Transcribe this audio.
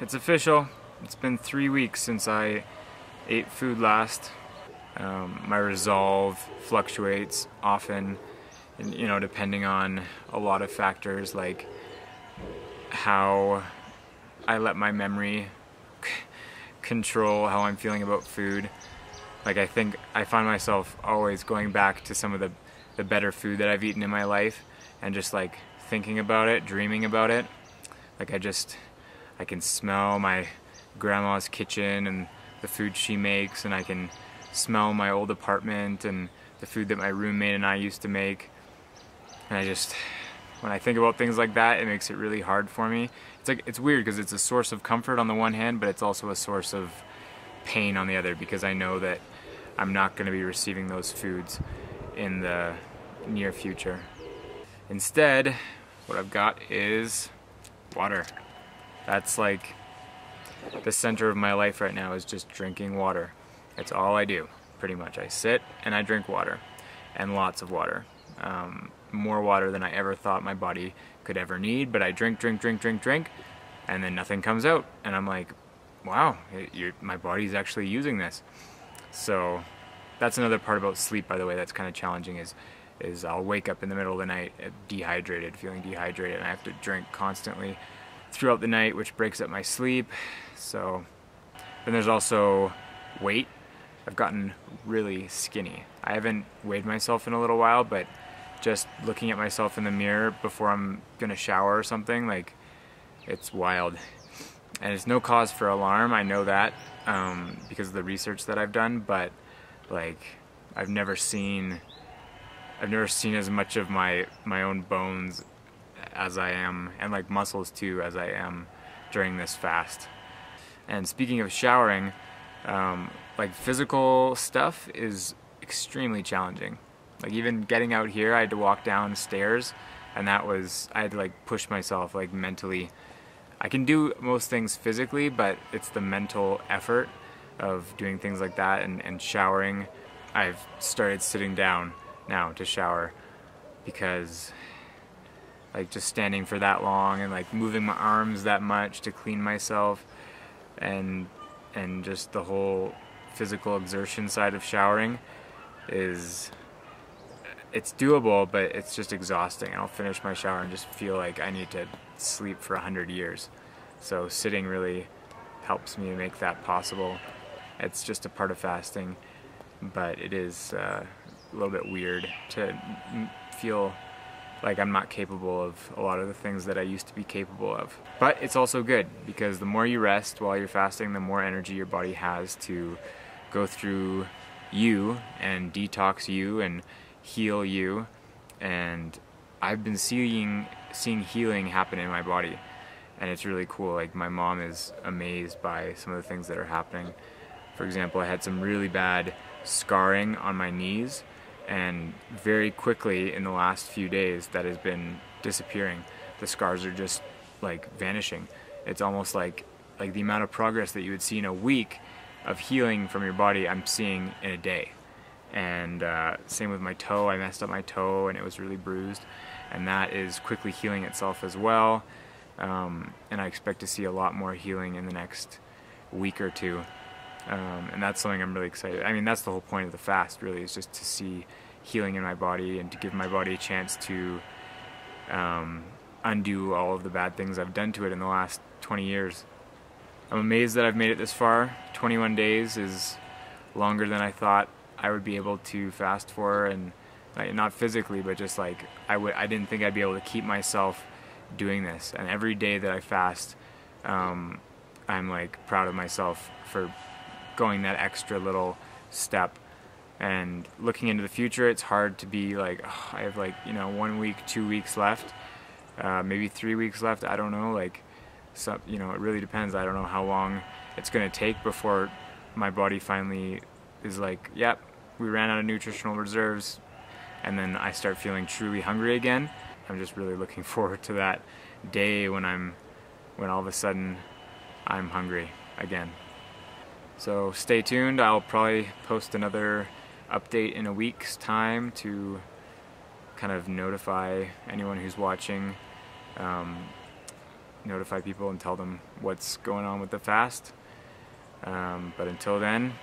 it's official. It's been three weeks since I ate food last. Um, my resolve fluctuates often, you know, depending on a lot of factors like how I let my memory control how I'm feeling about food. Like I think I find myself always going back to some of the, the better food that I've eaten in my life and just like thinking about it, dreaming about it. Like I just, I can smell my grandma's kitchen and the food she makes and I can smell my old apartment and the food that my roommate and I used to make. And I just, when I think about things like that, it makes it really hard for me. It's like it's weird because it's a source of comfort on the one hand, but it's also a source of pain on the other because I know that I'm not going to be receiving those foods in the near future. Instead, what I've got is water. That's like the center of my life right now is just drinking water. That's all I do, pretty much. I sit and I drink water, and lots of water. Um, more water than I ever thought my body could ever need, but I drink, drink, drink, drink, drink, and then nothing comes out. And I'm like, wow, it, my body's actually using this. So that's another part about sleep, by the way, that's kind of challenging is is I'll wake up in the middle of the night uh, dehydrated, feeling dehydrated, and I have to drink constantly throughout the night, which breaks up my sleep. So then there's also weight. I've gotten really skinny. I haven't weighed myself in a little while, but just looking at myself in the mirror before I'm gonna shower or something, like it's wild. And it's no cause for alarm, I know that um, because of the research that I've done, but like I've never seen I've never seen as much of my my own bones as I am and like muscles too as I am during this fast. And speaking of showering, um, like physical stuff is extremely challenging. Like even getting out here, I had to walk down stairs, and that was I had to like push myself like mentally. I can do most things physically, but it's the mental effort of doing things like that and, and showering. I've started sitting down now to shower because like just standing for that long and like moving my arms that much to clean myself and and just the whole physical exertion side of showering is it's doable but it's just exhausting. I'll finish my shower and just feel like I need to sleep for a hundred years. So sitting really helps me make that possible. It's just a part of fasting but it is uh, a little bit weird to feel like I'm not capable of a lot of the things that I used to be capable of. But it's also good because the more you rest while you're fasting, the more energy your body has to go through you and detox you and heal you. And I've been seeing seeing healing happen in my body and it's really cool. Like my mom is amazed by some of the things that are happening. For example, I had some really bad scarring on my knees and very quickly in the last few days that has been disappearing the scars are just like vanishing. It's almost like like the amount of progress that you would see in a week of healing from your body i'm seeing in a day. And uh, same with my toe. I messed up my toe and it was really bruised and that is quickly healing itself as well. Um, and i expect to see a lot more healing in the next week or two um, and that's something I'm really excited. I mean, that's the whole point of the fast, really, is just to see healing in my body and to give my body a chance to um, undo all of the bad things I've done to it in the last 20 years. I'm amazed that I've made it this far. 21 days is longer than I thought I would be able to fast for, and like, not physically, but just like I would. I didn't think I'd be able to keep myself doing this. And every day that I fast, um, I'm like proud of myself for going that extra little step. And looking into the future it's hard to be like oh, i have like you know one week two weeks left uh, maybe three weeks left i don't know like so, you know it really depends i don't know how long it's going to take before my body finally is like yep we ran out of nutritional reserves and then i start feeling truly hungry again. I'm just really looking forward to that day when i'm when all of a sudden i'm hungry again so stay tuned. I'll probably post another update in a week's time to kind of notify anyone who's watching um, notify people and tell them what's going on with the fast. Um, but until then,